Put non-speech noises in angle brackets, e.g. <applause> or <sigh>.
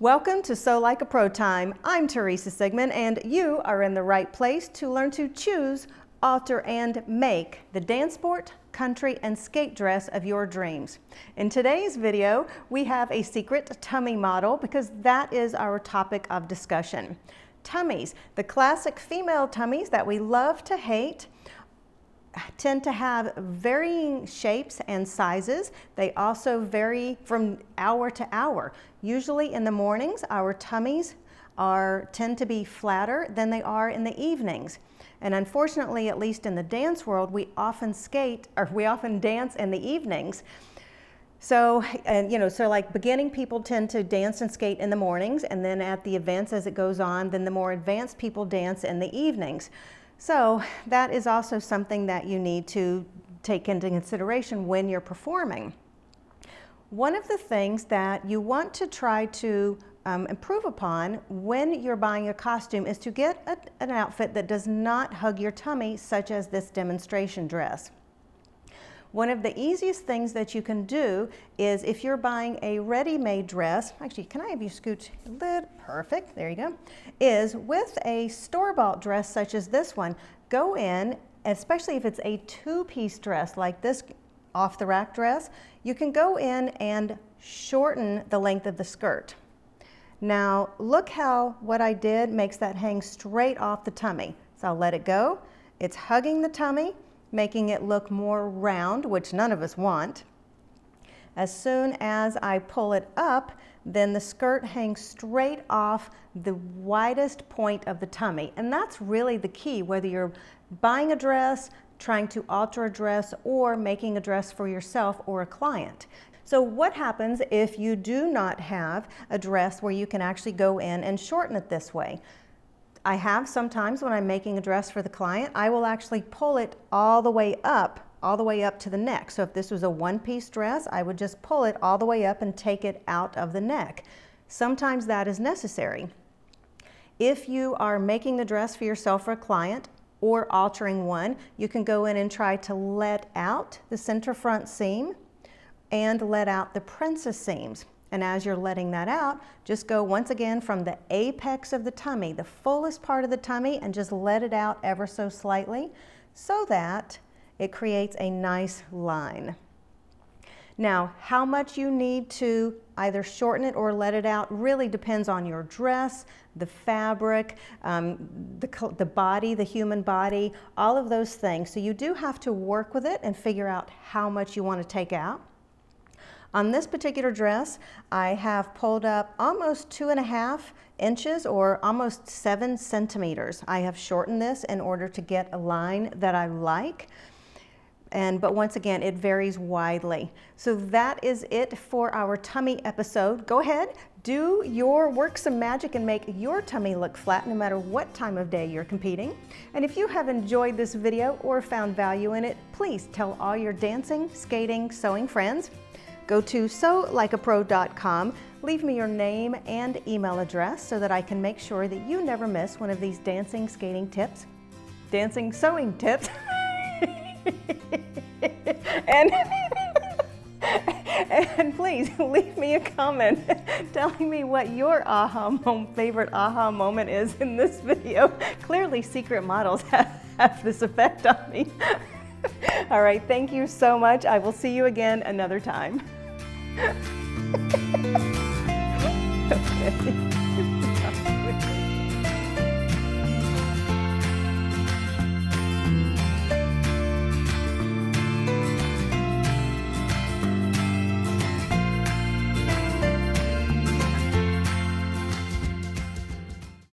Welcome to Sew Like a Pro Time. I'm Teresa Sigmund and you are in the right place to learn to choose, alter, and make the dance sport, country, and skate dress of your dreams. In today's video, we have a secret tummy model because that is our topic of discussion. Tummies, the classic female tummies that we love to hate, tend to have varying shapes and sizes. They also vary from hour to hour. Usually in the mornings, our tummies are tend to be flatter than they are in the evenings. And unfortunately, at least in the dance world, we often skate or we often dance in the evenings. So, and you know, so like beginning people tend to dance and skate in the mornings, and then at the events as it goes on, then the more advanced people dance in the evenings. So that is also something that you need to take into consideration when you're performing. One of the things that you want to try to um, improve upon when you're buying a costume is to get a, an outfit that does not hug your tummy, such as this demonstration dress. One of the easiest things that you can do is if you're buying a ready-made dress, actually, can I have you scoot a little, perfect, there you go, is with a store-bought dress such as this one, go in, especially if it's a two-piece dress like this off-the-rack dress, you can go in and shorten the length of the skirt. Now, look how what I did makes that hang straight off the tummy. So I'll let it go. It's hugging the tummy making it look more round, which none of us want. As soon as I pull it up, then the skirt hangs straight off the widest point of the tummy. And that's really the key, whether you're buying a dress, trying to alter a dress, or making a dress for yourself or a client. So what happens if you do not have a dress where you can actually go in and shorten it this way? I have sometimes when I'm making a dress for the client, I will actually pull it all the way up, all the way up to the neck. So if this was a one-piece dress, I would just pull it all the way up and take it out of the neck. Sometimes that is necessary. If you are making the dress for yourself or a client or altering one, you can go in and try to let out the center front seam and let out the princess seams. And as you're letting that out, just go once again from the apex of the tummy, the fullest part of the tummy, and just let it out ever so slightly so that it creates a nice line. Now, how much you need to either shorten it or let it out really depends on your dress, the fabric, um, the, the body, the human body, all of those things. So you do have to work with it and figure out how much you want to take out. On this particular dress, I have pulled up almost two and a half inches or almost seven centimeters. I have shortened this in order to get a line that I like. And, but once again, it varies widely. So that is it for our tummy episode. Go ahead, do your work some magic and make your tummy look flat no matter what time of day you're competing. And if you have enjoyed this video or found value in it, please tell all your dancing, skating, sewing friends. Go to sewlikeapro.com, leave me your name and email address so that I can make sure that you never miss one of these dancing skating tips, dancing sewing tips, <laughs> and <laughs> and please leave me a comment <laughs> telling me what your aha moment, favorite aha moment is in this video. Clearly secret models have, have this effect on me. All right, thank you so much. I will see you again another time. Okay. <laughs> <laughs>